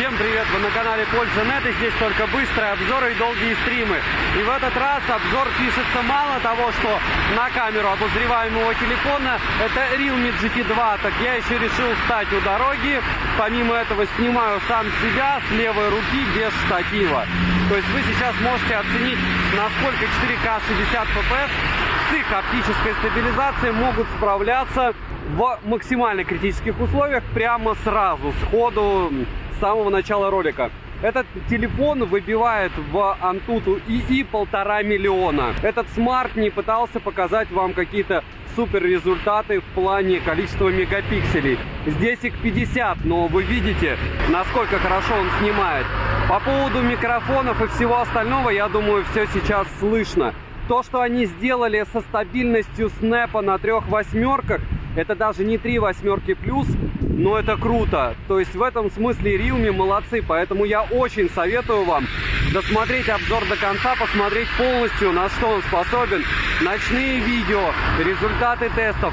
Всем привет! Вы на канале Польза.нет и здесь только быстрые обзоры и долгие стримы. И в этот раз обзор пишется мало того, что на камеру обозреваемого телефона это Realme GT2, так я еще решил встать у дороги. Помимо этого снимаю сам себя с левой руки без штатива. То есть вы сейчас можете оценить, насколько 4К 60 FPS с их оптической стабилизацией могут справляться в максимально критических условиях прямо сразу, сходу самого начала ролика. Этот телефон выбивает в Антуту ИИ полтора миллиона. Этот смарт не пытался показать вам какие-то супер результаты в плане количества мегапикселей. Здесь их 50, но вы видите, насколько хорошо он снимает. По поводу микрофонов и всего остального, я думаю, все сейчас слышно. То, что они сделали со стабильностью снэпа на трех восьмерках, это даже не три восьмерки плюс, но это круто. То есть в этом смысле Realme молодцы, поэтому я очень советую вам досмотреть обзор до конца, посмотреть полностью, на что он способен. Ночные видео, результаты тестов,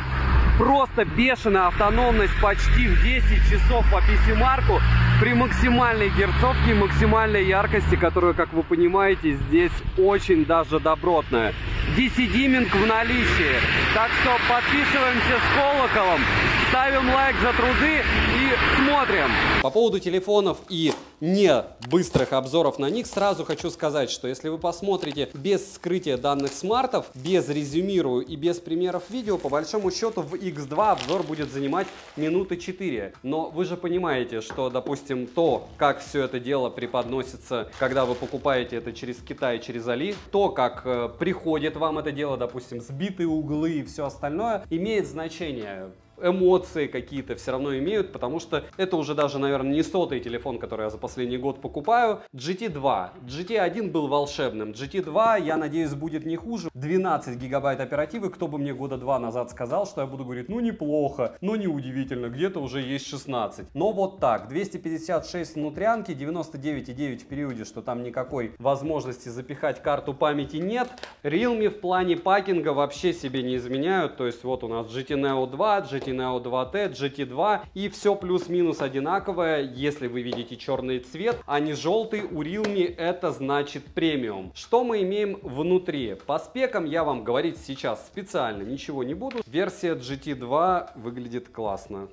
просто бешеная автономность почти в 10 часов по PC-марку при максимальной герцовке максимальной яркости, которая, как вы понимаете, здесь очень даже добротная. DC-диминг в наличии. Так что подписываемся с колоколом, ставим лайк за труды и смотрим. По поводу телефонов и не быстрых обзоров на них, сразу хочу сказать, что если вы посмотрите без скрытия данных смартов, без резюмирую и без примеров видео, по большому счету в X2 обзор будет занимать минуты 4. Но вы же понимаете, что, допустим, то, как все это дело преподносится, когда вы покупаете это через Китай, через Али, то, как э, приходит вам это дело, допустим, сбитые углы и все остальное, имеет значение эмоции какие-то все равно имеют, потому что это уже даже, наверное, не сотый телефон, который я за последний год покупаю. GT2. GT1 был волшебным. GT2, я надеюсь, будет не хуже. 12 гигабайт оперативы. Кто бы мне года два назад сказал, что я буду говорить, ну неплохо, но не удивительно, где-то уже есть 16. Но вот так. 256 внутрянки, 99,9 в периоде, что там никакой возможности запихать карту памяти нет. Realme в плане пакинга вообще себе не изменяют. То есть вот у нас GT Neo 2, GT GT Neo 2T, GT2 и все плюс-минус одинаковое, если вы видите черный цвет, а не желтый у Realme это значит премиум. Что мы имеем внутри? По спекам я вам говорить сейчас специально ничего не буду. Версия GT2 выглядит классно.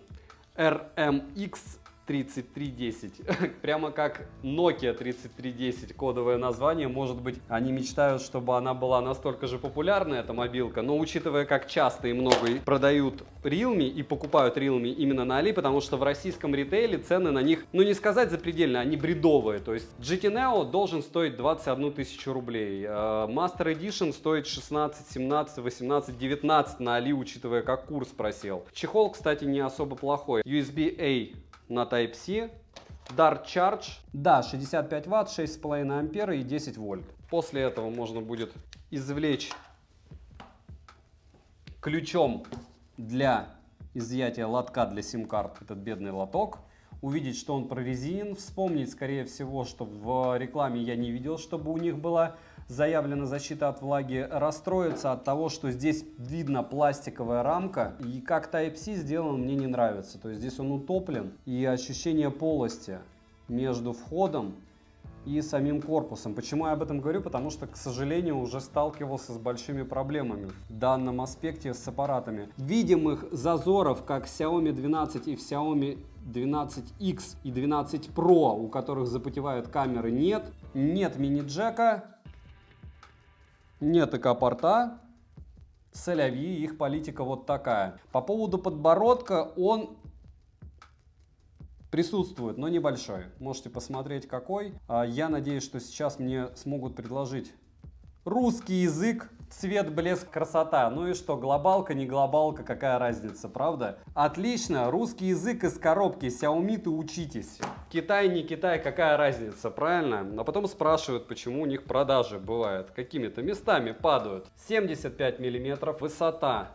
RMX 3310. Прямо как Nokia 3310, кодовое название. Может быть, они мечтают, чтобы она была настолько же популярна, эта мобилка. Но учитывая, как часто и много продают Realme и покупают Realme именно на Али, потому что в российском ритейле цены на них, ну не сказать запредельно, они бредовые. То есть GT Neo должен стоить 21 тысячу рублей. Э, Master Edition стоит 16, 17, 18, 19 на Али, учитывая, как курс просел. Чехол, кстати, не особо плохой. USB-A на Type-C. Dart Charge. Да, 65 ватт, 6,5 ампера и 10 вольт. После этого можно будет извлечь ключом для изъятия лотка для сим-карт этот бедный лоток увидеть, что он прорезинен, вспомнить, скорее всего, что в рекламе я не видел, чтобы у них была заявлена защита от влаги, расстроиться от того, что здесь видно пластиковая рамка. И как Type-C сделан, мне не нравится. То есть здесь он утоплен. И ощущение полости между входом и самим корпусом. Почему я об этом говорю? Потому что, к сожалению, уже сталкивался с большими проблемами в данном аспекте с аппаратами. Видимых зазоров, как Xiaomi 12 и Xiaomi 12X и 12 Pro, у которых запотевают камеры, нет. Нет мини-джека, нет ЭК-порта, соляви, их политика вот такая. По поводу подбородка, он присутствует, но небольшой. Можете посмотреть какой. А, я надеюсь, что сейчас мне смогут предложить русский язык Цвет, блеск, красота. Ну и что, глобалка, не глобалка, какая разница, правда? Отлично, русский язык из коробки, Xiaomi ты учитесь. Китай, не Китай, какая разница, правильно? А потом спрашивают, почему у них продажи бывают, какими-то местами падают. 75 миллиметров, высота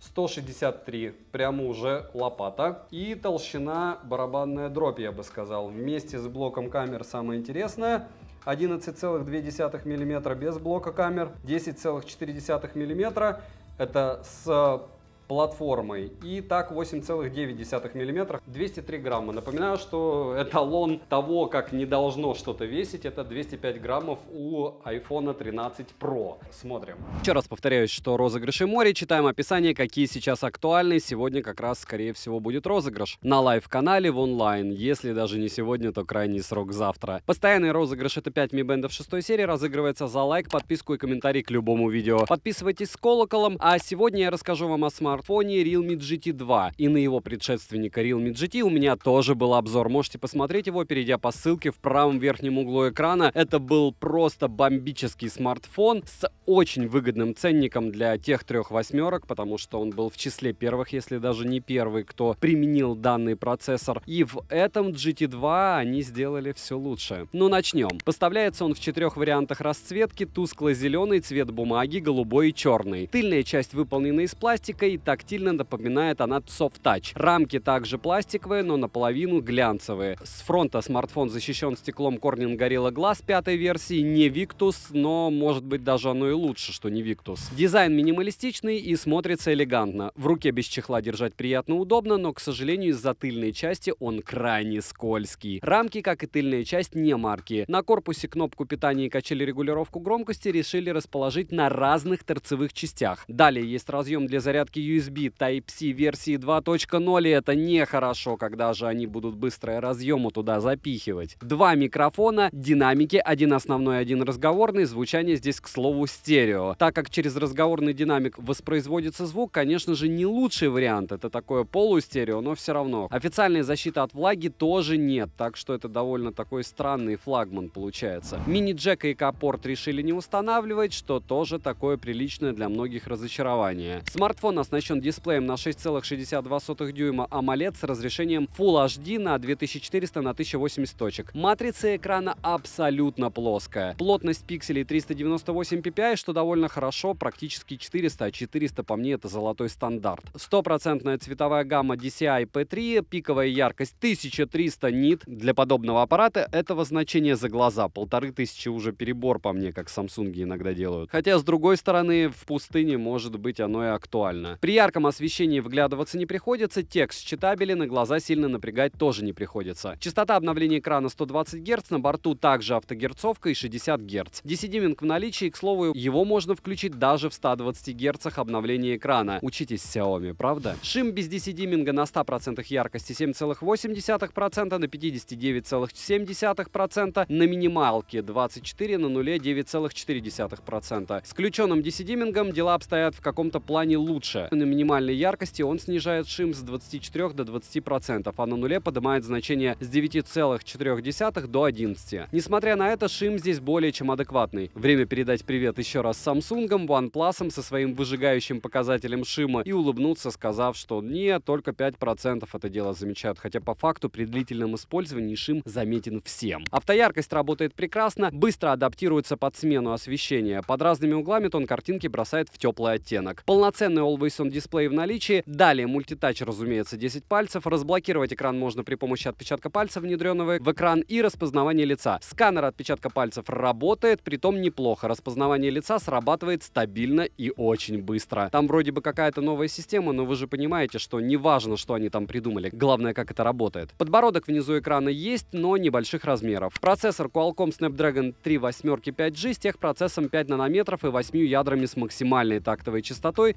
163, прямо уже лопата. И толщина барабанная дробь, я бы сказал. Вместе с блоком камер самое интересное – 11,2 мм без блока камер, 10,4 мм это с платформой. И так 8,9 мм, 203 грамма. Напоминаю, что эталон того, как не должно что-то весить, это 205 граммов у iPhone 13 Pro. Смотрим. Еще раз повторяюсь, что розыгрыши море. Читаем описание, какие сейчас актуальны. Сегодня как раз, скорее всего, будет розыгрыш на live-канале в онлайн. Если даже не сегодня, то крайний срок завтра. Постоянный розыгрыш это 5 Mi Band в шестой серии. Разыгрывается за лайк, подписку и комментарий к любому видео. Подписывайтесь с колоколом. А сегодня я расскажу вам о смартфоне Realme GT 2. И на его предшественника Realme GT у меня тоже был обзор. Можете посмотреть его, перейдя по ссылке в правом верхнем углу экрана. Это был просто бомбический смартфон с очень выгодным ценником для тех трех восьмерок, потому что он был в числе первых, если даже не первый, кто применил данный процессор. И в этом GT2 они сделали все лучше. Ну, начнем. Поставляется он в четырех вариантах расцветки. Тускло-зеленый, цвет бумаги, голубой и черный. Тыльная часть выполнена из пластика и тактильно напоминает она Soft Touch. Рамки также пластиковые, но наполовину глянцевые. С фронта смартфон защищен стеклом Corning Gorilla Glass пятой версии, не Victus, но может быть даже оно и лучше, что не Victus. Дизайн минималистичный и смотрится элегантно. В руке без чехла держать приятно удобно, но, к сожалению, из-за тыльной части он крайне скользкий. Рамки, как и тыльная часть, не марки. На корпусе кнопку питания и качели регулировку громкости решили расположить на разных торцевых частях. Далее есть разъем для зарядки USB Type-C версии 2.0, и это нехорошо, когда же они будут быстрое разъему туда запихивать. Два микрофона, динамики, один основной, один разговорный, звучание здесь, к слову, стерео. Так как через разговорный динамик воспроизводится звук, конечно же, не лучший вариант. Это такое полустерео, но все равно. Официальной защиты от влаги тоже нет, так что это довольно такой странный флагман получается. Мини-джека и капорт решили не устанавливать, что тоже такое приличное для многих разочарование. Смартфон оснащен дисплеем на 6,62 дюйма AMOLED с разрешением Full HD на 2400 на 1080 точек. Матрица экрана абсолютно плоская. Плотность пикселей 398 ppi, что довольно хорошо, практически 400, а 400 по мне это золотой стандарт. Стопроцентная цветовая гамма DCI P3, пиковая яркость 1300 нит. Для подобного аппарата этого значения за глаза. Полторы тысячи уже перебор по мне, как Samsung иногда делают. Хотя, с другой стороны, в пустыне может быть оно и актуально. При ярком освещении вглядываться не приходится, текст читабелен и глаза сильно напрягать тоже не приходится. Частота обновления экрана 120 Гц, на борту также автогерцовка и 60 Гц. DC-диминг в наличии, к слову, его можно включить даже в 120 Гц обновления экрана. Учитесь Xiaomi, правда? Шим без DC-диминга на 100% яркости 7,8%, на 59,7%, на минималке 24, на нуле 9,4%. С включенным DC-димингом дела обстоят в каком-то плане лучше. На минимальной яркости он снижает шим с 24 до 20%, а на нуле поднимает значение с 9,4 до 11. Несмотря на это, шим здесь более чем адекватный. Время передать привет еще раз Samsung, OnePlus со своим выжигающим показателем шима и улыбнуться, сказав, что нет, только 5% это дело замечают, хотя по факту при длительном использовании шим заметен всем. Автояркость работает прекрасно, быстро адаптируется под смену освещения. Под разными углами тон картинки бросает в теплый оттенок. Полноценный Always On дисплей в наличии. Далее мультитач, разумеется, 10 пальцев. Разблокировать экран можно при помощи отпечатка пальца, внедренного в экран, и распознавания лица. Сканер отпечатка пальцев работает, притом неплохо. Распознавание лица срабатывает стабильно и очень быстро. Там вроде бы какая-то новая система, но вы же понимаете, что не важно, что они там придумали. Главное, как это работает. Подбородок внизу экрана есть, но небольших размеров. Процессор Qualcomm Snapdragon 3 восьмерки 5G с техпроцессом 5 нанометров и 8 ядрами с максимальной тактовой частотой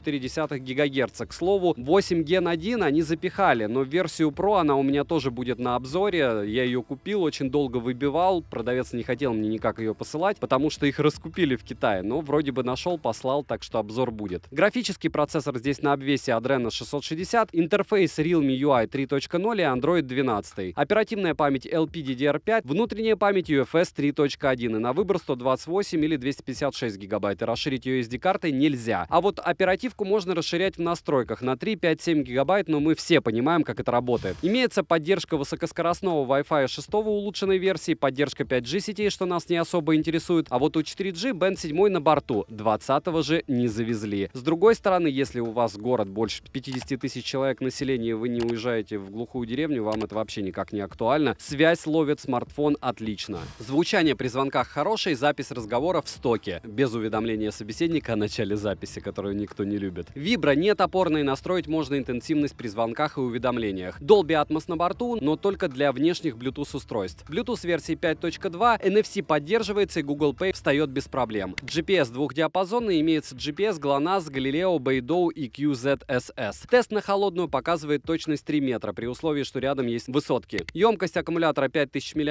2,84 ГГц. К слову, 8 Gen 1 они запихали, но версию Pro она у меня тоже будет на обзоре. Я ее купил, очень долго выбивал, продавец не хотел мне никак ее посылать, потому что их раскупили в Китае, но вроде бы нашел, послал, так что обзор будет. Графический процессор здесь на обвесе Adreno 660, интерфейс Realme UI 3.0 и Android 12. Оперативная память LPDDR5, внутренняя память UFS 3.1 и на выбор 128 или 256 гигабайт. И расширить ее SD-картой нельзя. А вот оперативку можно расширять в настройках на 3, 5, 7 гигабайт, но мы все понимаем, как это работает. Имеется поддержка высокоскоростного Wi-Fi 6 улучшенной версии, поддержка 5G сетей, что нас не особо интересует. А вот у 4G Band 7 на борту, 20 же не завезли. С другой стороны, если у вас город больше 50 тысяч человек населения, вы не уезжаете в глухую деревню, вам это вообще никак не актуально. Связь ловит смартфон отлично. Звучание при звонках хорошее, запись разговора в стоке, без уведомления собеседника о начале записи, которую никто не не любит. Вибра нет опорной, настроить можно интенсивность при звонках и уведомлениях. Dolby Atmos на борту, но только для внешних Bluetooth устройств. Bluetooth версии 5.2, NFC поддерживается и Google Pay встает без проблем. GPS двухдиапазонный, имеется GPS, GLONASS, Galileo, Beidou и QZSS. Тест на холодную показывает точность 3 метра, при условии, что рядом есть высотки. Емкость аккумулятора 5000 мАч.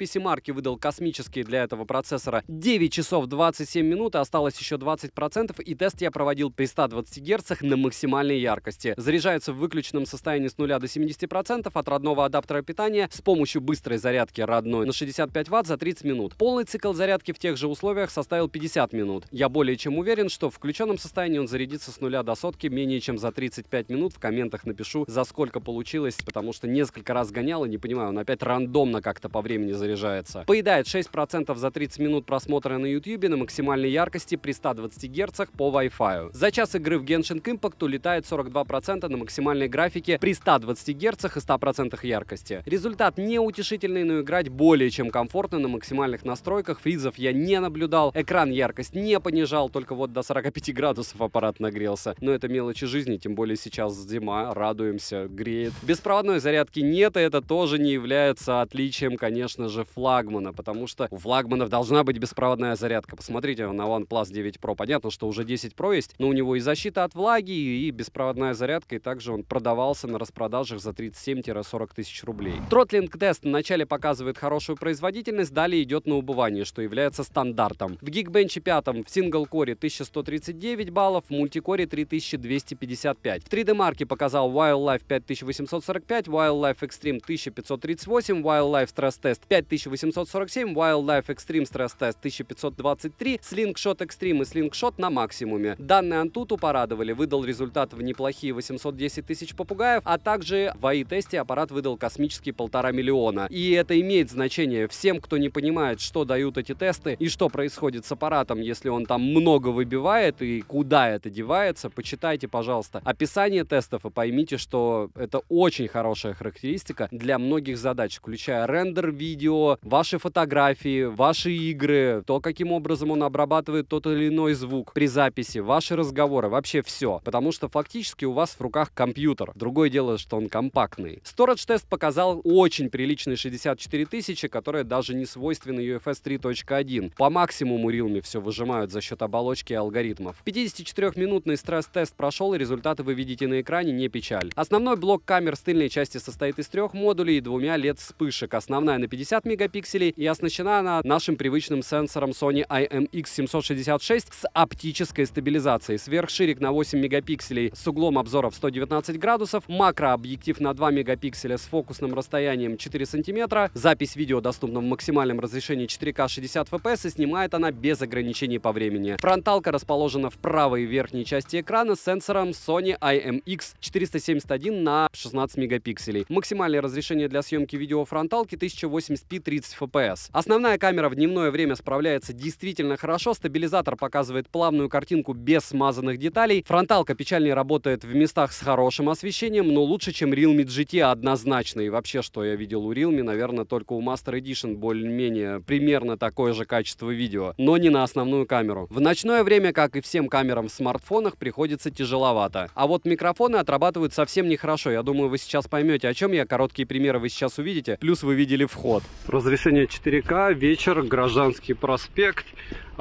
PC-марки выдал космические для этого процессора 9 часов 27 минут, осталось еще 20%, и тест я проводил при 120 Гц на максимальной яркости. Заряжается в выключенном состоянии с 0 до 70% от родного адаптера питания с помощью быстрой зарядки родной на 65 Вт за 30 минут. Полный цикл зарядки в тех же условиях составил 50 минут. Я более чем уверен, что в включенном состоянии он зарядится с 0 до сотки менее чем за 35 минут. В комментах напишу, за сколько получилось, потому что несколько раз гонял и не понимаю, он опять рандомно как-то по времени заряжается. Поедает 6% за 30 минут просмотра на YouTube на максимальной яркости при 120 Гц по Wi-Fi. За час игры в Genshin Impact улетает 42% на максимальной графике при 120 Гц и 100% яркости. Результат неутешительный, но играть более чем комфортно на максимальных настройках. Фризов я не наблюдал, экран яркость не понижал, только вот до 45 градусов аппарат нагрелся. Но это мелочи жизни, тем более сейчас зима, радуемся, греет. Беспроводной зарядки нет, и это тоже не является отличием, конечно же, флагмана, потому что у флагманов должна быть беспроводная зарядка. Посмотрите на OnePlus 9 Pro. Понятно, что уже 10 Pro есть, но у него и защита от влаги, и беспроводная зарядка, и также он продавался на распродажах за 37-40 тысяч рублей. Тротлинг тест вначале показывает хорошую производительность, далее идет на убывание, что является стандартом. В Geekbench 5 в сингл-коре 1139 баллов, в мультикоре 3255. В 3D-марке показал Wildlife 5845, Wildlife Extreme 1538, Wildlife Stress Test 5847, Wildlife Extreme Stress Test 1523, Slingshot Extreme и Slingshot на максимуме. Данные Antutu порадовали, выдал результат в неплохие 810 тысяч попугаев, а также в АИ-тесте аппарат выдал космические полтора миллиона. И это имеет значение всем, кто не понимает, что дают эти тесты и что происходит с аппаратом, если он там много выбивает и куда это девается, почитайте, пожалуйста, описание тестов и поймите, что это очень хорошая характеристика для многих задач, включая рендер видео, ваши фотографии, ваши игры, то, каким образом он обрабатывает тот или иной звук при записи, ваши разговоры, вообще все. Потому что фактически у вас в руках компьютер. Другое дело, что он компактный. Storage тест показал очень приличный 64 тысячи, которые даже не свойственны UFS 3.1. По максимуму Realme все выжимают за счет оболочки и алгоритмов. 54-минутный стресс-тест прошел, и результаты вы видите на экране, не печаль. Основной блок камер с тыльной части состоит из трех модулей и двумя LED-вспышек. Основная на 50 мегапикселей и оснащена она нашим привычным сенсором Sony IMX766 с оптической стабилизацией. Сверхширик на 8 мегапикселей с углом обзора в 119 градусов, макрообъектив на 2 мегапикселя с фокусным расстоянием 4 сантиметра, запись видео доступна в максимальном разрешении 4К 60 FPS и снимает она без ограничений по времени. Фронталка расположена в правой верхней части экрана с сенсором Sony IMX471 на 16 мегапикселей. Максимальное разрешение для съемки видео фронталки 1080p 30 FPS. Основная камера в дневное время справляется действительно хорошо, стабилизатор показывает плавную картинку без смазанных деталей, фронталка печальнее работает в местах с хорошим освещением, но лучше, чем Realme GT однозначно. И вообще, что я видел у Realme, наверное, только у Master Edition более-менее примерно такое же качество видео, но не на основную камеру. В ночное время, как и всем камерам в смартфонах, приходится тяжеловато. А вот микрофоны отрабатывают совсем нехорошо. Я думаю, вы сейчас поймете, о чем я. Короткие примеры вы сейчас увидите. Плюс вы видели вход. Разрешение 4К, вечер, гражданский проспект.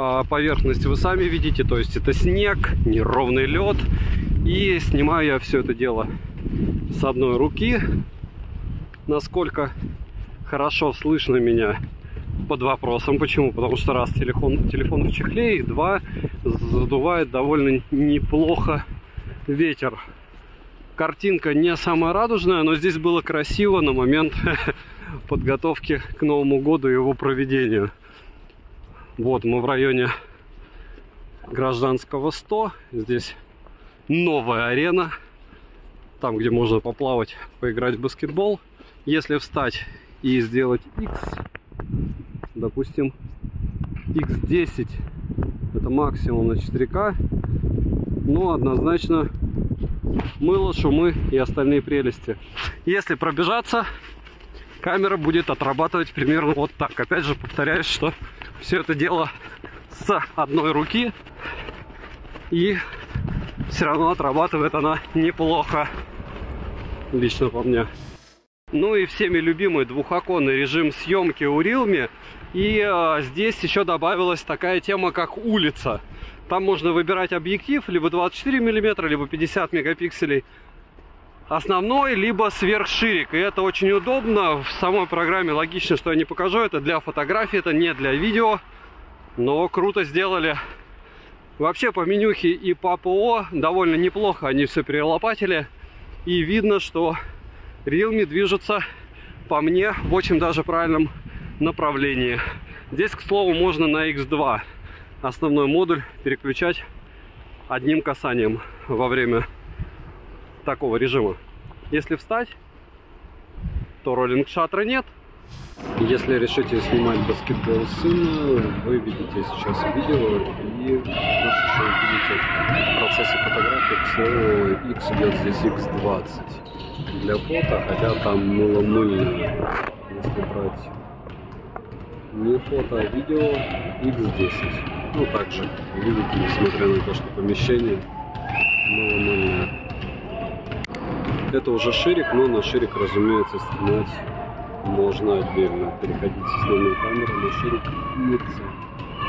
А, поверхность вы сами видите, то есть это снег, неровный лед. И снимаю я все это дело с одной руки. Насколько хорошо слышно меня под вопросом. Почему? Потому что раз телефон, телефон в чехле, и два задувает довольно неплохо ветер. Картинка не самая радужная, но здесь было красиво на момент подготовки к Новому году и его проведению. Вот мы в районе Гражданского 100. Здесь новая арена. Там, где можно поплавать, поиграть в баскетбол. Если встать и сделать X, допустим, X10, это максимум на 4К, но однозначно мыло, шумы и остальные прелести. Если пробежаться, камера будет отрабатывать примерно вот так. Опять же, повторяюсь, что все это дело с одной руки и все равно отрабатывает она неплохо. Лично по мне. Ну и всеми любимый двухоконный режим съемки у Realme. И э, здесь еще добавилась такая тема, как улица. Там можно выбирать объектив, либо 24 мм, либо 50 мегапикселей основной, либо сверхширик. И это очень удобно. В самой программе логично, что я не покажу. Это для фотографии, это не для видео. Но круто сделали. Вообще по менюхе и по ПО довольно неплохо они все перелопатили. И видно, что Realme движется по мне в очень даже правильном направлении. Здесь, к слову, можно на X2 основной модуль переключать одним касанием во время такого режима. Если встать, то роллинг шатра нет. Если решите снимать баскетбол сына, вы видите сейчас видео и плюс еще видите процессы фотографии. К слову, X идет здесь X20 для фото, хотя там мыло-мыльное. Если брать не фото, а видео X10. Ну, также, видите, несмотря на то, что помещение мыло-мыльное. Это уже ширик, но на ширик, разумеется, снимать можно отдельно. Переходить с основной камеры на ширик нет.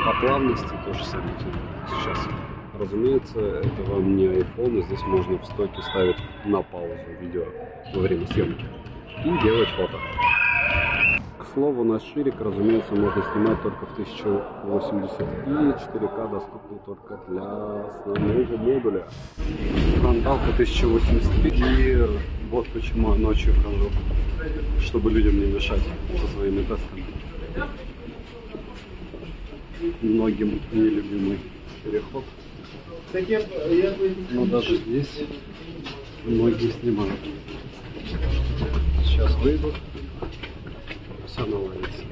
По плавности тоже самое сейчас. Разумеется, это вам не iPhone, и здесь можно в стоке ставить на паузу видео во время съемки и делать фото слову, на ширик, разумеется, можно снимать только в 1080p. 4К доступны только для основного модуля. Фронталка 1080p. И вот почему я ночью хожу, чтобы людям не мешать со своими тестами. Многим нелюбимый переход. Но даже здесь многие снимают. Сейчас выйдут все наладится.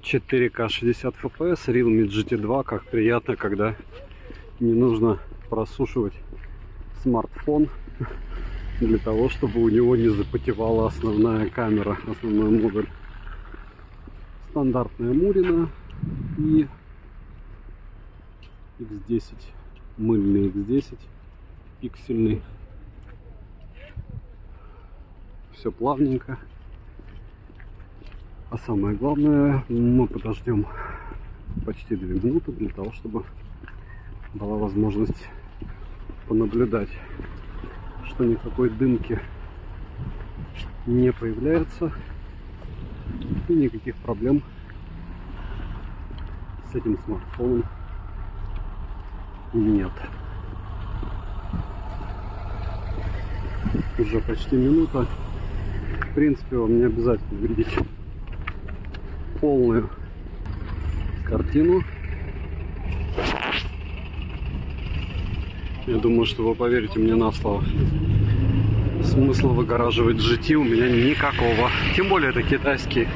4К 60 FPS, Realme GT2, как приятно, когда не нужно просушивать смартфон для того, чтобы у него не запотевала основная камера, основной модуль. Стандартная Мурина и X10, мыльный X10, пиксельный. Все плавненько. А самое главное, мы подождем почти 2 минуты для того, чтобы была возможность понаблюдать, что никакой дымки не появляется и никаких проблем с этим смартфоном нет. Уже почти минута. В принципе, вам не обязательно видеть полную картину. Я думаю, что вы поверите мне на слово. Смысла выгораживать GT у меня никакого. Тем более это китайский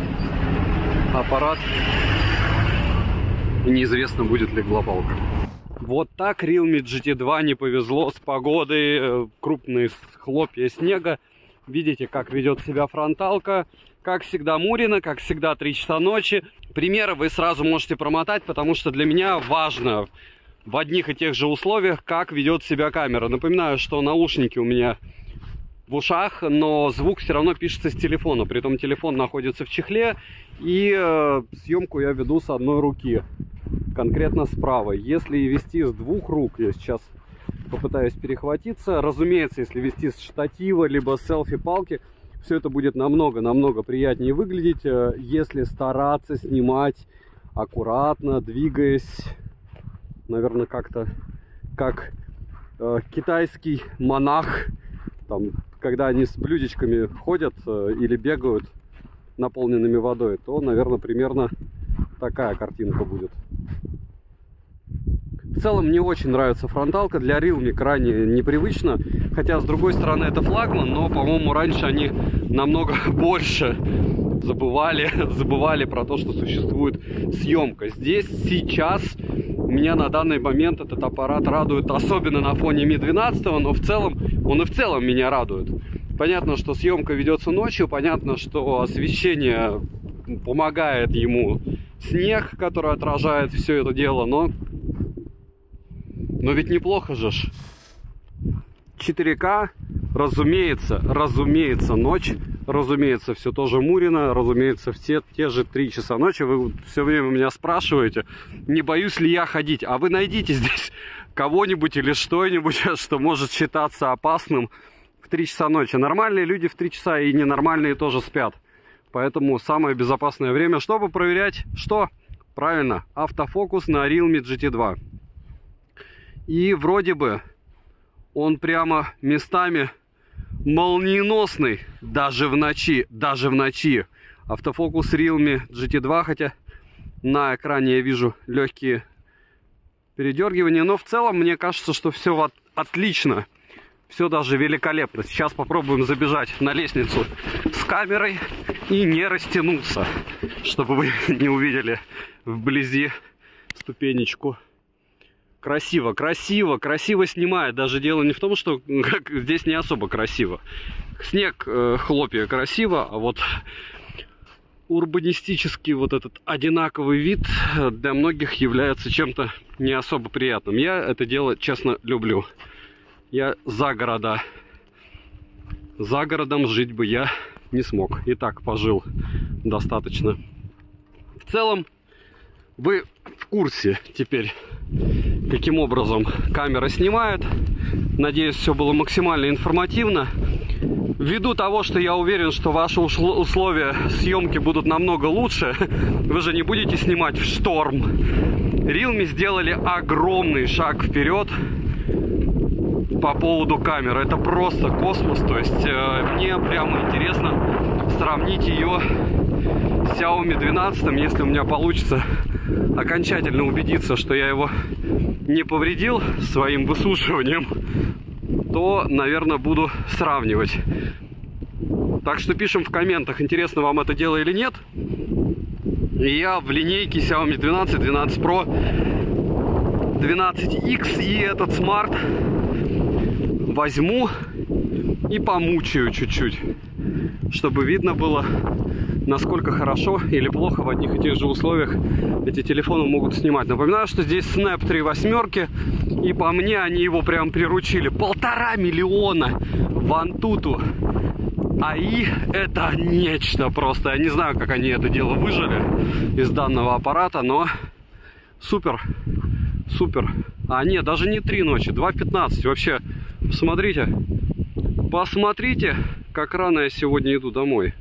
аппарат. И неизвестно, будет ли глобалка. Вот так Realme GT2 не повезло с погодой. Э, крупные хлопья снега. Видите, как ведет себя фронталка. Как всегда Мурина, как всегда 3 часа ночи. Примеры вы сразу можете промотать, потому что для меня важно в одних и тех же условиях, как ведет себя камера. Напоминаю, что наушники у меня в ушах, но звук все равно пишется с телефона. Притом телефон находится в чехле, и э, съемку я веду с одной руки, конкретно с правой. Если вести с двух рук, я сейчас попытаюсь перехватиться. Разумеется, если вести с штатива, либо с селфи-палки, все это будет намного-намного приятнее выглядеть, э, если стараться снимать аккуратно, двигаясь, наверное, как-то как э, китайский монах, там, когда они с блюдечками ходят э, или бегают наполненными водой, то, наверное, примерно такая картинка будет. В целом мне очень нравится фронталка, для Realme крайне непривычно, хотя с другой стороны это флагман, но по-моему раньше они намного больше забывали, забывали про то, что существует съемка. Здесь сейчас меня на данный момент этот аппарат радует, особенно на фоне Mi 12, но в целом он и в целом меня радует. Понятно, что съемка ведется ночью, понятно, что освещение помогает ему снег, который отражает все это дело, но но ведь неплохо же ж. 4К, разумеется, разумеется, ночь, разумеется, все тоже Мурина, разумеется, в те, те же 3 часа ночи. Вы все время меня спрашиваете, не боюсь ли я ходить. А вы найдите здесь кого-нибудь или что-нибудь, что может считаться опасным в 3 часа ночи. Нормальные люди в 3 часа и ненормальные тоже спят. Поэтому самое безопасное время, чтобы проверять, что? Правильно, автофокус на Realme GT2. И вроде бы он прямо местами молниеносный, даже в ночи, даже в ночи. Автофокус Realme GT2, хотя на экране я вижу легкие передергивания, но в целом мне кажется, что все от, отлично. Все даже великолепно. Сейчас попробуем забежать на лестницу с камерой и не растянуться, чтобы вы не увидели вблизи ступенечку. Красиво, красиво, красиво снимает. Даже дело не в том, что как, здесь не особо красиво. Снег, э, хлопья красиво, а вот урбанистический вот этот одинаковый вид для многих является чем-то не особо приятным. Я это дело, честно, люблю. Я за города. За городом жить бы я не смог. И так пожил достаточно. В целом, вы в курсе теперь, каким образом камера снимает. Надеюсь, все было максимально информативно. Ввиду того, что я уверен, что ваши условия съемки будут намного лучше, вы же не будете снимать в шторм. Realme сделали огромный шаг вперед по поводу камеры. Это просто космос. То есть э, мне прямо интересно сравнить ее с Xiaomi 12, если у меня получится окончательно убедиться, что я его не повредил своим высушиванием, то, наверное, буду сравнивать. Так что пишем в комментах, интересно вам это дело или нет. Я в линейке Xiaomi 12, 12 Pro, 12X и этот смарт возьму и помучаю чуть-чуть, чтобы видно было, насколько хорошо или плохо в одних и тех же условиях эти телефоны могут снимать. Напоминаю, что здесь Snap 3 восьмерки, и по мне они его прям приручили. Полтора миллиона в Антуту. АИ это нечто просто. Я не знаю, как они это дело выжили из данного аппарата, но супер, супер. А нет, даже не 3 ночи, 2.15. Вообще, посмотрите, посмотрите, как рано я сегодня иду домой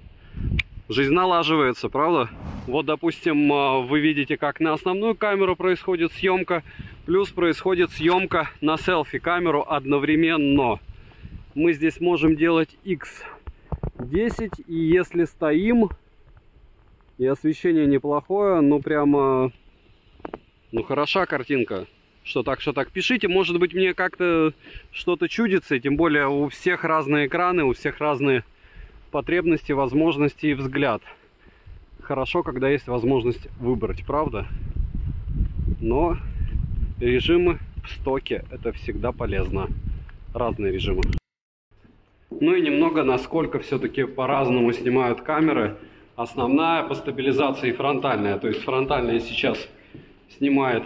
жизнь налаживается, правда? Вот, допустим, а, вы видите, как на основную камеру происходит съемка, плюс происходит съемка на селфи-камеру одновременно. Мы здесь можем делать X10, и если стоим, и освещение неплохое, ну прямо, ну хороша картинка. Что так, что так. Пишите, может быть мне как-то что-то чудится, тем более у всех разные экраны, у всех разные потребности, возможности и взгляд. Хорошо, когда есть возможность выбрать, правда? Но режимы в стоке это всегда полезно. Разные режимы. Ну и немного, насколько все-таки по-разному снимают камеры. Основная по стабилизации фронтальная. То есть фронтальная сейчас снимает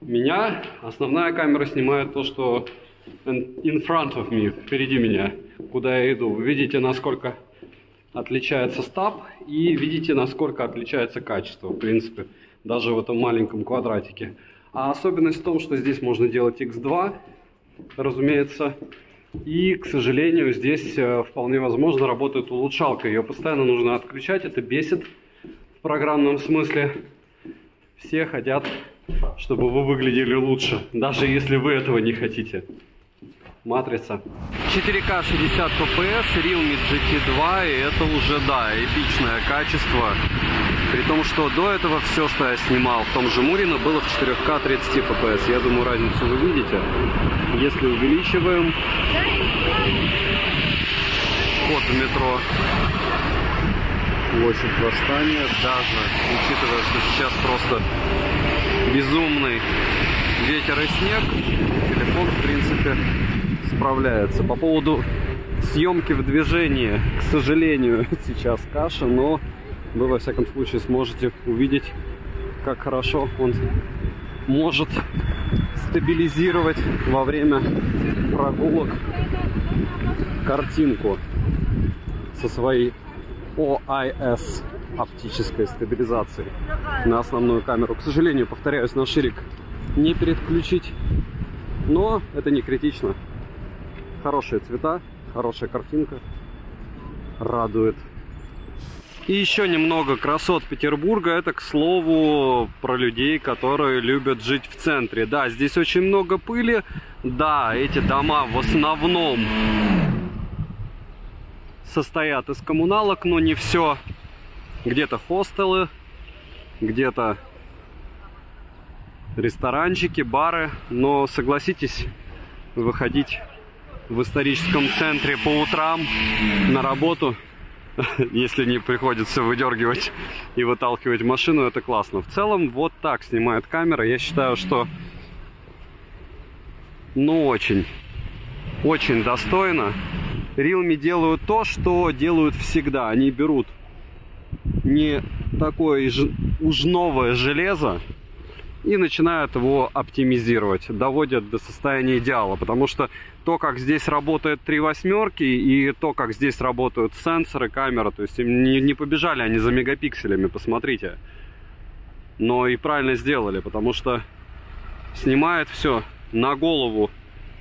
меня. Основная камера снимает то, что in front of me, впереди меня куда я иду. Вы видите, насколько отличается стаб и видите, насколько отличается качество, в принципе, даже в этом маленьком квадратике. А особенность в том, что здесь можно делать X2, разумеется, и, к сожалению, здесь э, вполне возможно работает улучшалка. Ее постоянно нужно отключать, это бесит в программном смысле. Все хотят, чтобы вы выглядели лучше, даже если вы этого не хотите матрица. 4К 60 FPS, Realme GT2, и это уже, да, эпичное качество. При том, что до этого все, что я снимал в том же Мурино, было в 4К 30 FPS. Я думаю, разницу вы видите. Если увеличиваем вход в метро, площадь Восстания, даже учитывая, что сейчас просто безумный ветер и снег, телефон, в принципе, справляется. По поводу съемки в движении, к сожалению, сейчас каша, но вы во всяком случае сможете увидеть, как хорошо он может стабилизировать во время прогулок картинку со своей OIS оптической стабилизацией на основную камеру. К сожалению, повторяюсь, на ширик не переключить, но это не критично. Хорошие цвета, хорошая картинка, радует. И еще немного красот Петербурга. Это, к слову, про людей, которые любят жить в центре. Да, здесь очень много пыли. Да, эти дома в основном состоят из коммуналок, но не все. Где-то хостелы, где-то ресторанчики, бары. Но согласитесь, выходить в историческом центре по утрам на работу, если не приходится выдергивать и выталкивать машину, это классно. В целом, вот так снимает камера. Я считаю, что ну очень, очень достойно. Realme делают то, что делают всегда. Они берут не такое уж новое железо и начинают его оптимизировать, доводят до состояния идеала. Потому что то, как здесь работает три восьмерки и то, как здесь работают сенсоры, камера, то есть не, не побежали они за мегапикселями, посмотрите. Но и правильно сделали, потому что снимает все на голову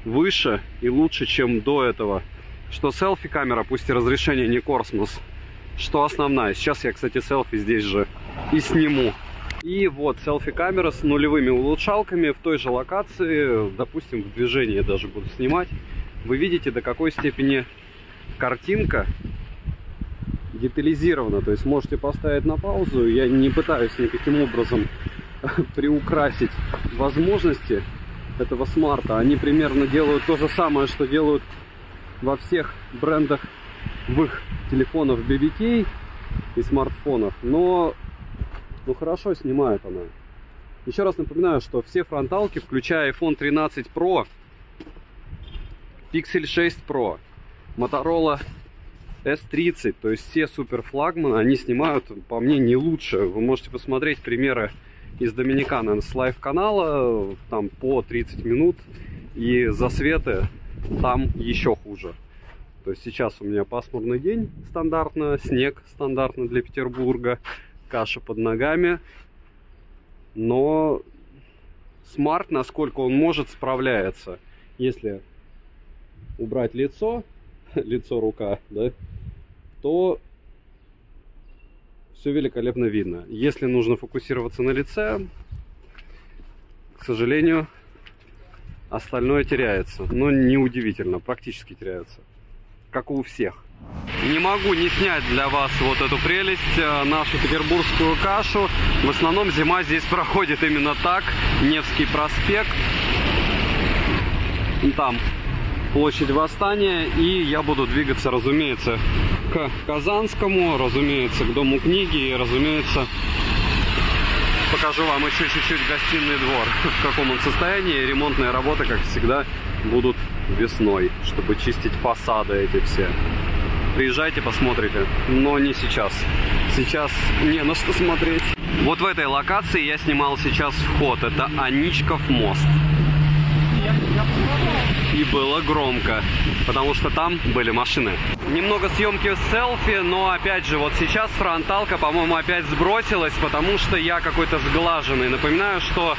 выше и лучше, чем до этого что селфи-камера, пусть и разрешение не космос, что основная. Сейчас я, кстати, селфи здесь же и сниму. И вот селфи-камера с нулевыми улучшалками в той же локации, допустим, в движении даже буду снимать. Вы видите, до какой степени картинка детализирована. То есть можете поставить на паузу. Я не пытаюсь никаким образом приукрасить возможности этого смарта. Они примерно делают то же самое, что делают во всех брендах в их телефонов BBK и смартфонов, но ну, хорошо снимает она. Еще раз напоминаю, что все фронталки, включая iPhone 13 Pro, Pixel 6 Pro, Motorola S30, то есть все супер флагманы, они снимают, по мне, не лучше. Вы можете посмотреть примеры из Доминикана с live канала, там по 30 минут, и засветы там еще хуже. То есть сейчас у меня пасмурный день стандартно, снег стандартно для Петербурга, каша под ногами. Но смарт, насколько он может, справляется. Если убрать лицо, лицо рука, да, то все великолепно видно. Если нужно фокусироваться на лице, к сожалению, остальное теряется. Но неудивительно, практически теряется. Как у всех. Не могу не снять для вас вот эту прелесть, э, нашу петербургскую кашу. В основном зима здесь проходит именно так. Невский проспект. Там площадь Восстания. И я буду двигаться, разумеется, к Казанскому, разумеется, к Дому книги и, разумеется, покажу вам еще чуть-чуть гостиный двор, в каком он состоянии. Ремонтные работы, как всегда, будут весной, чтобы чистить фасады эти все. Приезжайте, посмотрите, но не сейчас. Сейчас не на что смотреть. Вот в этой локации я снимал сейчас вход. Это Аничков мост и было громко, потому что там были машины. Немного съемки селфи, но опять же, вот сейчас фронталка, по-моему, опять сбросилась, потому что я какой-то сглаженный. Напоминаю, что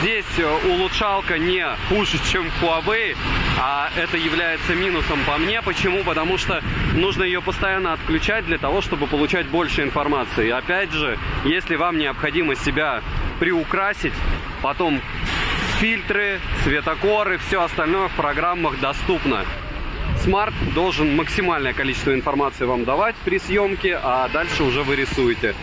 здесь улучшалка не хуже, чем в Huawei, а это является минусом по мне. Почему? Потому что нужно ее постоянно отключать для того, чтобы получать больше информации. И опять же, если вам необходимо себя приукрасить, потом фильтры, цветокоры, все остальное в программах доступно. Смарт должен максимальное количество информации вам давать при съемке, а дальше уже вы рисуете.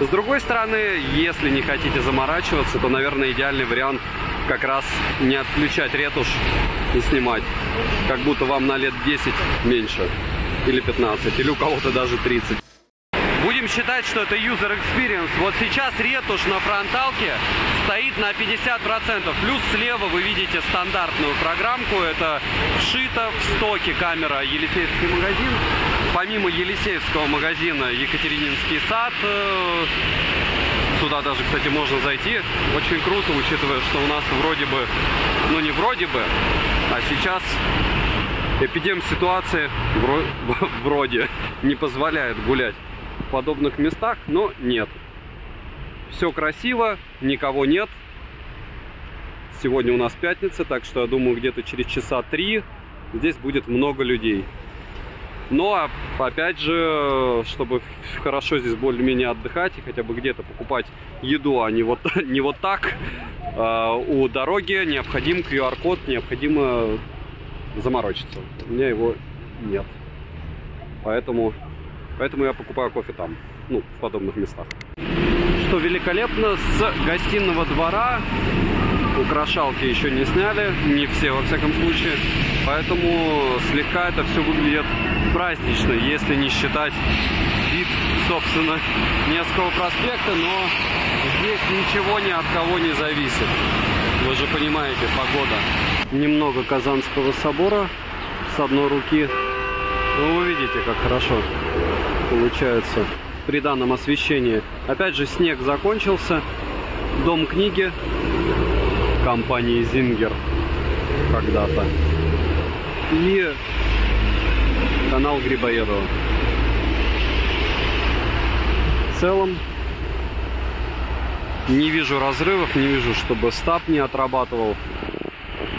С другой стороны, если не хотите заморачиваться, то, наверное, идеальный вариант как раз не отключать ретушь и снимать. Как будто вам на лет 10 меньше. Или 15, или у кого-то даже 30. Будем считать, что это user experience. Вот сейчас ретушь на фронталке стоит на 50%. Плюс слева вы видите стандартную программку. Это вшита в стоке камера Елисеевский магазин. Помимо Елисеевского магазина Екатерининский сад. Э, сюда даже, кстати, можно зайти. Очень круто, учитывая, что у нас вроде бы, ну не вроде бы, А сейчас эпидем-ситуация вро- вроде не позволяет гулять в подобных местах, но нет. Все красиво, никого нет. Сегодня у нас пятница, так что я думаю, где-то через часа три здесь будет много людей. Но, а, опять же, чтобы хорошо здесь более-менее отдыхать и хотя бы где-то покупать еду, а не вот, не вот так, э, у дороги необходим QR-код, необходимо заморочиться. У меня его нет. Поэтому, поэтому я покупаю кофе там, ну, в подобных местах. Что великолепно, с гостиного двора украшалки еще не сняли, не все во всяком случае. Поэтому слегка это все выглядит празднично, если не считать вид, собственно, Невского проспекта, но здесь ничего ни от кого не зависит. Вы же понимаете, погода. Немного Казанского собора с одной руки. Вы видите, как хорошо получается при данном освещении. Опять же, снег закончился. Дом книги компании Зингер когда-то. И канал Грибоедова. В целом не вижу разрывов, не вижу, чтобы стаб не отрабатывал.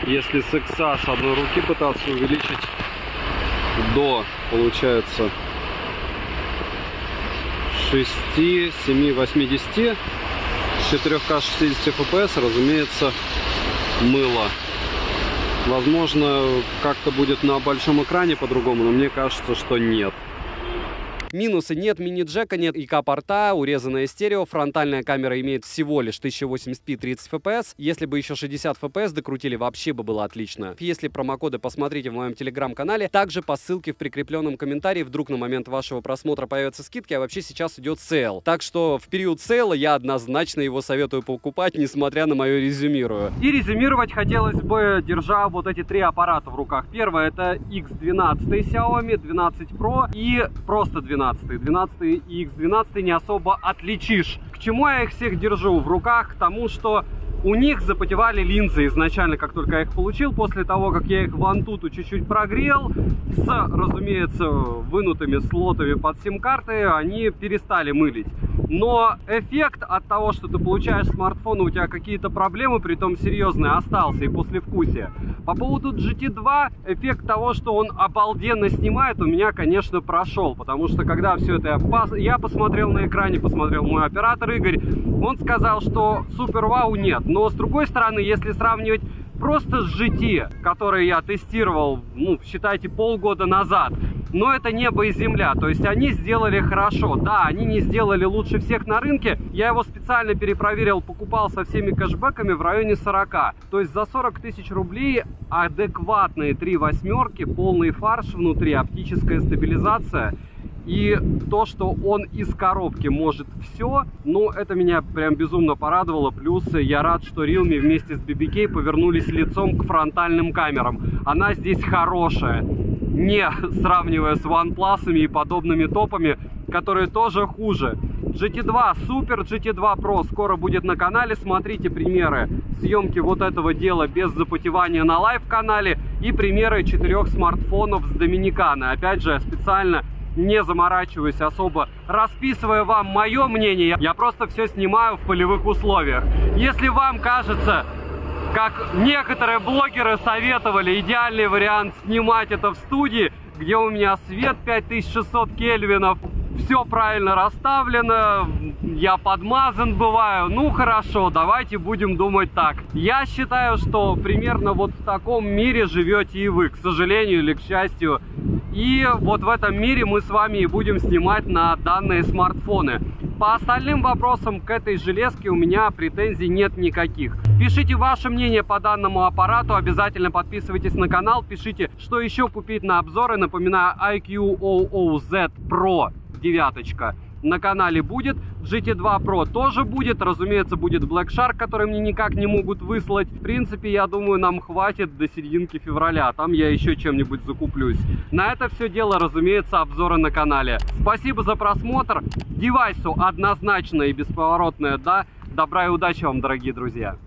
Если с икса с одной руки пытаться увеличить до, получается, 6, 7, 80, 4К 60 FPS, разумеется, мыло. Возможно, как-то будет на большом экране по-другому, но мне кажется, что нет. Минусы нет, мини-джека нет, ИК-порта, урезанное стерео, фронтальная камера имеет всего лишь 1080p 30 fps. Если бы еще 60 fps докрутили, вообще бы было отлично. Если промокоды посмотрите в моем телеграм-канале, также по ссылке в прикрепленном комментарии, вдруг на момент вашего просмотра появятся скидки, а вообще сейчас идет sale. Так что в период сейла я однозначно его советую покупать, несмотря на мое резюмирую. И резюмировать хотелось бы, держа вот эти три аппарата в руках. Первое это X12 Xiaomi, 12 Pro и просто 12 12. 12 и X12 не особо отличишь. К чему я их всех держу в руках? К тому, что у них запотевали линзы изначально, как только я их получил. После того, как я их в Антуту чуть-чуть прогрел, с, разумеется, вынутыми слотами под сим-карты, они перестали мылить. Но эффект от того, что ты получаешь смартфон, у тебя какие-то проблемы, при том серьезные, остался и после вкусия. По поводу GT2, эффект того, что он обалденно снимает, у меня, конечно, прошел. Потому что когда все это я посмотрел на экране, посмотрел мой оператор Игорь, он сказал, что супер вау нет. Но с другой стороны, если сравнивать просто с GT, который я тестировал, ну, считайте, полгода назад, но это небо и земля. То есть они сделали хорошо. Да, они не сделали лучше всех на рынке. Я его специально перепроверил, покупал со всеми кэшбэками в районе 40. То есть за 40 тысяч рублей адекватные три восьмерки, полный фарш внутри, оптическая стабилизация. И то, что он из коробки может все, ну, это меня прям безумно порадовало. Плюс я рад, что Realme вместе с BBK повернулись лицом к фронтальным камерам. Она здесь хорошая не сравнивая с OnePlus и подобными топами, которые тоже хуже. GT2 Super, GT2 Pro скоро будет на канале. Смотрите примеры съемки вот этого дела без запотевания на live-канале и примеры четырех смартфонов с Доминиканы. Опять же, специально не заморачиваюсь особо, расписывая вам мое мнение. Я просто все снимаю в полевых условиях. Если вам кажется, как некоторые блогеры советовали, идеальный вариант снимать это в студии, где у меня свет 5600 кельвинов, все правильно расставлено, я подмазан бываю. Ну хорошо, давайте будем думать так. Я считаю, что примерно вот в таком мире живете и вы, к сожалению или к счастью. И вот в этом мире мы с вами и будем снимать на данные смартфоны. По остальным вопросам к этой железке у меня претензий нет никаких. Пишите ваше мнение по данному аппарату, обязательно подписывайтесь на канал, пишите, что еще купить на обзоры. Напоминаю, IQ00Z Pro девяточка на канале будет. GT2 Pro тоже будет. Разумеется, будет Black Shark, который мне никак не могут выслать. В принципе, я думаю, нам хватит до серединки февраля. Там я еще чем-нибудь закуплюсь. На это все дело, разумеется, обзоры на канале. Спасибо за просмотр. Девайсу однозначно и бесповоротное да. Добра и удачи вам, дорогие друзья.